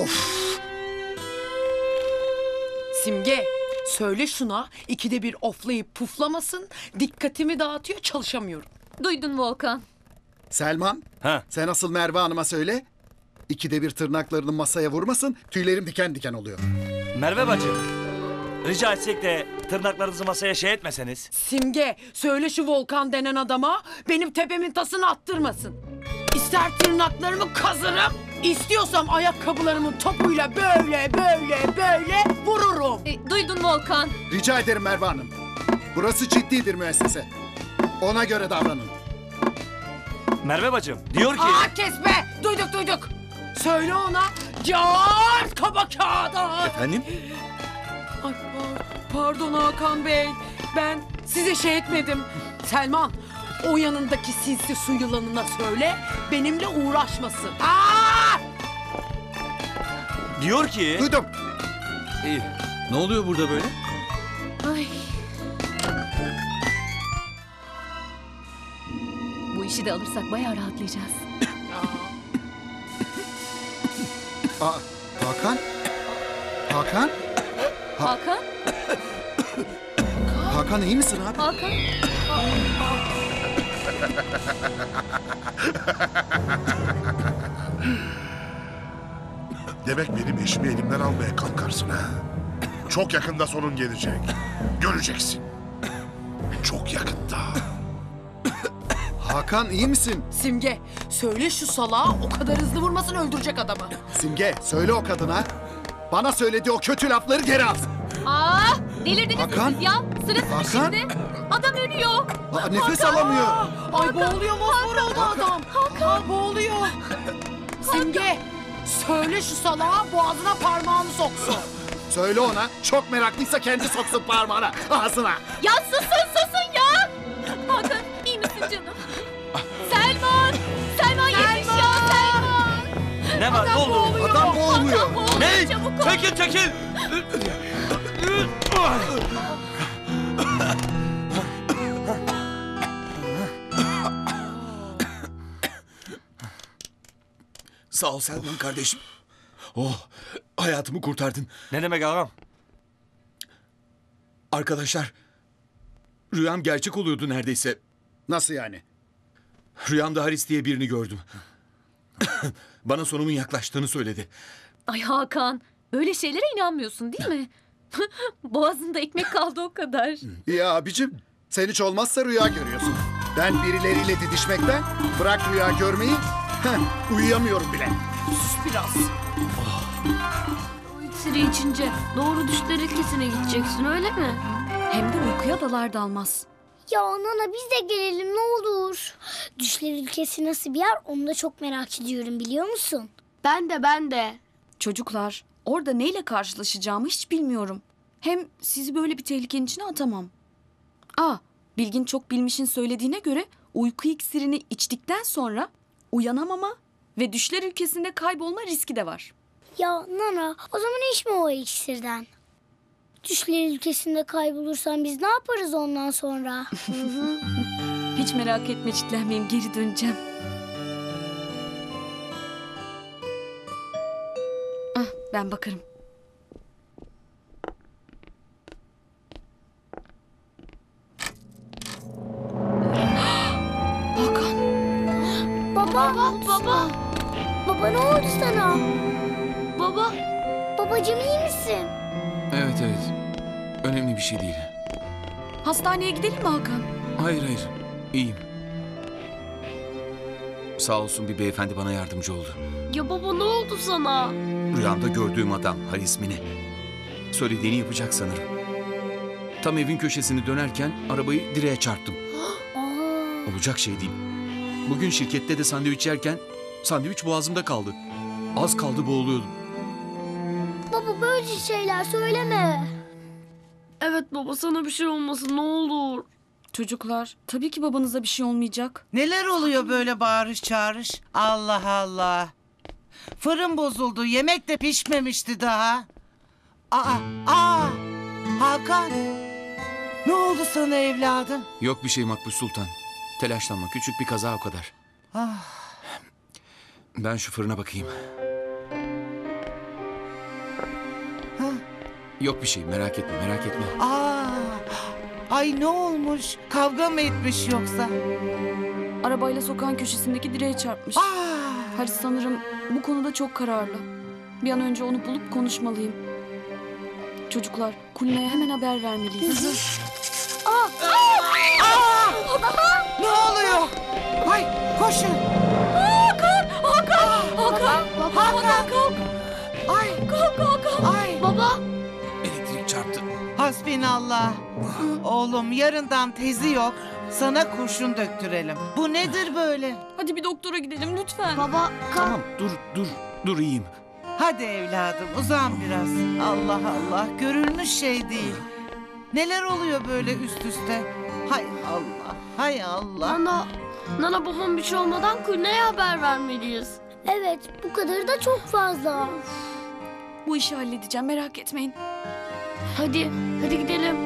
Of Simge söyle şuna ikide bir oflayıp puflamasın. Dikkatimi dağıtıyor çalışamıyorum. Duydun Volkan. Selman Ha. sen asıl Merve Hanım'a söyle. İkide bir tırnaklarını masaya vurmasın tüylerim diken diken oluyor. Merve bacı. Rica etsek de tırnaklarınızı masaya şey etmeseniz. Simge söyle şu Volkan denen adama benim tepemin tasını attırmasın. İster tırnaklarımı kazırım, istiyorsam ayakkabılarımın topuyla böyle böyle böyle vururum. E, duydun Volkan. Rica ederim Merve Hanım. Burası ciddi bir müessese. Ona göre davranın. Merve bacım diyor ki... Aa kes be! Duyduk duyduk. Söyle ona car kaba kağıda. Efendim? Ay par- pardon Hakan Bey. Ben size şey etmedim. Selman o yanındaki sinsi su yılanına söyle benimle uğraşmasın. Aa! Diyor ki... Duydum. İyi. Ne oluyor burada böyle? Ay. Bu işi de alırsak bayağı rahatlayacağız. Aa, Hakan? Hakan? Hakan? Hakan iyi misin abi? Hakan? Demek benim eşimi elimden almaya kalkarsın ha. Çok yakında sonun gelecek. Göreceksin. Çok yakında. Hakan iyi misin? Simge söyle şu salağa o kadar hızlı vurmasın öldürecek adamı. Simge söyle o kadına. Bana söylediği o kötü lafları geri alsın. Aa, delirdiniz mi Hakan? siz ya? Sırası mı Hakan? şimdi? Adam ölüyor. Aa, nefes alamıyor. Ay boğuluyor mosmor oldu adam. Hakan. boğuluyor. Söyle şu salağa boğazına parmağını soksun. Söyle ona çok meraklıysa kendi soksun parmağına ağzına. Ya susun susun ya. Hakan iyi misin canım? Selman! Selman yetiş ya Selman! Ne var? Ne oldu? boğuluyor. Adam boğulmuyor. Hakan boğuluyor Ne? çabuk ol. Çekil çekil! Sağ ol Selman kardeşim. Oh, hayatımı kurtardın. Ne demek ağam? Arkadaşlar, rüyam gerçek oluyordu neredeyse. Nasıl yani? Rüyamda Haris diye birini gördüm. Bana sonumun yaklaştığını söyledi. Ay Hakan böyle şeylere inanmıyorsun değil mi? Boğazında ekmek kaldı o kadar. Ya abicim sen hiç olmazsa rüya görüyorsun. Ben birileriyle didişmekten bırak rüya görmeyi heh, uyuyamıyorum bile. Sus biraz. O iksiri içince doğru düşler ülkesine gideceksin öyle mi? Hem de uykuya dalar dalmaz. Ya nana biz de gelelim ne olur. Düşler ülkesi nasıl bir yer onu da çok merak ediyorum biliyor musun? Ben de ben de. Çocuklar, orada neyle karşılaşacağımı hiç bilmiyorum. Hem sizi böyle bir tehlikenin içine atamam. Aa, Bilgin çok bilmişin söylediğine göre uyku iksirini içtikten sonra uyanamama ve düşler ülkesinde kaybolma riski de var. Ya nana o zaman içme o iksirden. Düşler ülkesinde kaybolursan biz ne yaparız ondan sonra? Hiç merak etme çitlenmeyeyim, geri döneceğim. Ah, ben bakarım. Baba, baba. Baba ne oldu sana? Baba Babacığım iyi misin? Evet evet. Önemli bir şey değil. Hastaneye gidelim mi Hakan? Hayır hayır. İyiyim. Sağ olsun bir beyefendi bana yardımcı oldu. ya baba ne oldu sana? Rüyamda gördüğüm adam Haris Mine. Söylediğini yapacak sanırım. Tam evin köşesini dönerken arabayı direğe çarptım. Aa, Olacak şey değil. Bugün şirkette de sandviç yerken sandviç boğazımda kaldı. Az kaldı boğuluyordum. baba böyle şeyler söyleme. Evet baba sana bir şey olmasın ne olur. Çocuklar, tabii ki babanıza bir şey olmayacak. Neler oluyor böyle bağırış çağırış? Allah Allah. Fırın bozuldu. Yemek de pişmemişti daha. Aa, aa. Hakan. Ne oldu sana evladım? Yok bir şey Makbuş Sultan. Telaşlanma. Küçük bir kaza o kadar. Ah. Ben şu fırına bakayım. Yok bir şey merak etme merak etme. Aa, ay ne olmuş? Kavga mı etmiş yoksa? Arabayla sokağın köşesindeki direğe çarpmış. Aa, Haris sanırım bu konuda çok kararlı. Bir an önce onu bulup konuşmalıyım. Çocuklar, Kulina'ya hemen haber vermeliyiz. ne oluyor? Ay koşun. Hakan! Hakan! Hakan. kalk! Ay Kalk Hakan! ay. Baba! Elektrik çarptı. Hasbinallah. Oğlum yarından tezi yok. Sana kurşun döktürelim. Bu nedir böyle? Hadi bir doktora gidelim lütfen. Baba kalk! Tamam dur dur dur iyiyim. Hadi evladım uzan biraz. Allah Allah görülmüş şey değil. Neler oluyor böyle üst üste? Hay Allah, hay Allah. Nana, Nana babam bir şey olmadan Kulina'ya haber vermeliyiz. Evet bu kadarı da çok fazla. Bu işi halledeceğim merak etmeyin. Hadi, hadi gidelim.